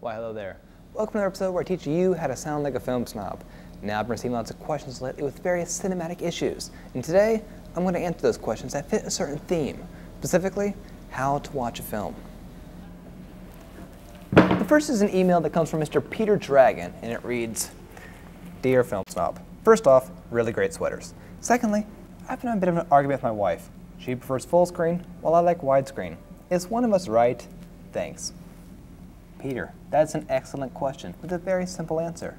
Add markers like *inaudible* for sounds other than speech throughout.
Why, hello there. Welcome to another episode where I teach you how to sound like a film snob. Now I've been receiving lots of questions lately with various cinematic issues, and today I'm going to answer those questions that fit a certain theme, specifically, how to watch a film. The first is an email that comes from Mr. Peter Dragon, and it reads, Dear Film Snob, first off, really great sweaters. Secondly, I've been having a bit of an argument with my wife. She prefers full screen, while I like widescreen. Is one of us right? Thanks. Peter, that's an excellent question with a very simple answer.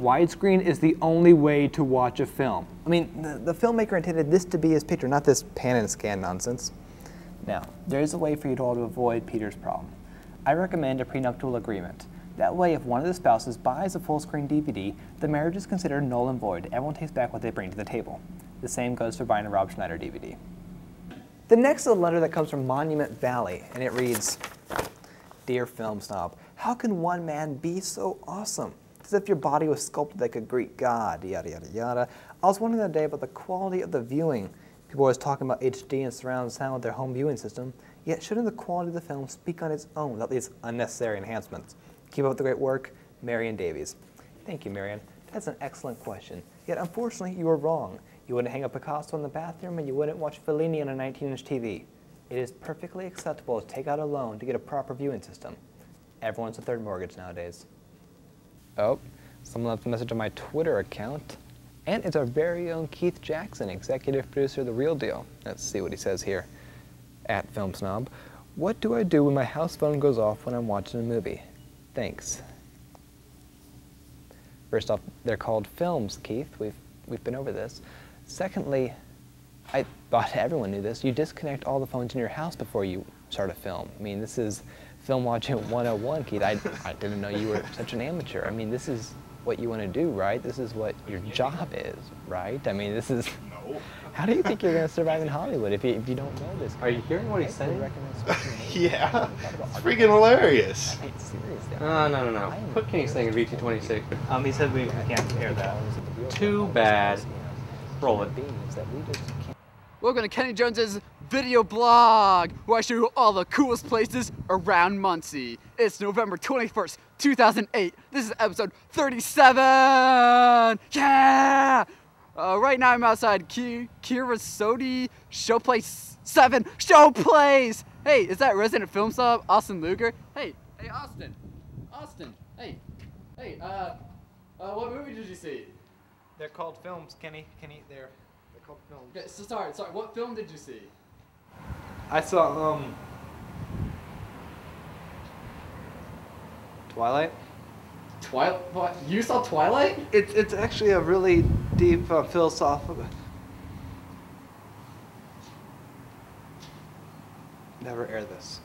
Widescreen is the only way to watch a film. I mean, the, the filmmaker intended this to be his picture, not this pan and scan nonsense. Now, there is a way for you to all to avoid Peter's problem. I recommend a prenuptial agreement. That way, if one of the spouses buys a full-screen DVD, the marriage is considered null and void. Everyone takes back what they bring to the table. The same goes for buying a Rob Schneider DVD. The next is a letter that comes from Monument Valley, and it reads, Dear Film Snob, how can one man be so awesome? As if your body was sculpted like a Greek god, yada, yada, yada. I was wondering the other day about the quality of the viewing. People are always talking about HD and surround sound with their home viewing system, yet shouldn't the quality of the film speak on its own without these unnecessary enhancements? Keep up the great work, Marion Davies. Thank you, Marion. That's an excellent question. Yet unfortunately, you were wrong. You wouldn't hang a Picasso in the bathroom and you wouldn't watch Fellini on a 19-inch TV. It is perfectly acceptable to take out a loan to get a proper viewing system. Everyone's a third mortgage nowadays. Oh, someone left a message on my Twitter account. And it's our very own Keith Jackson, executive producer of The Reel Deal. Let's see what he says here. At Film Snob, what do I do when my house phone goes off when I'm watching a movie? Thanks. First off, they're called films, Keith. We've, we've been over this. Secondly, I thought everyone knew this. You disconnect all the phones in your house before you start a film. I mean, this is film watching 101, Keith. I, I didn't know you were such an amateur. I mean, this is what you want to do, right? This is what your job is, right? I mean, this is. No. How do you think you're going to survive in Hollywood if you, if you don't know this? Are you hearing what he's *laughs* saying? yeah. It's freaking hilarious. No, no, no, no. Put Kenny's thing in VT26. Um, he said we can't air that. Too bad. Roll it. Welcome to Kenny Jones's video blog, where I show you all the coolest places around Muncie. It's November 21st, 2008. This is episode 37! Yeah! Uh, right now I'm outside Ki Kerasotes Showplace 7 Showplace! Hey, is that resident film sub, Austin Lugar? Hey, hey Austin! Austin, hey, hey, uh, uh, what movie did you see? They're called films, Kenny. Kenny, they're they're called films. Okay, so sorry, sorry, what film did you see? I saw um Twilight. Twilight? What? You saw Twilight? It's it's actually a really deep uh, philosophical. Never air this.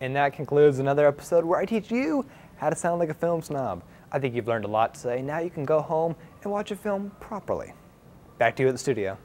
And that concludes another episode where I teach you how to sound like a film snob. I think you've learned a lot today. Now you can go home and watch a film properly. Back to you at the studio.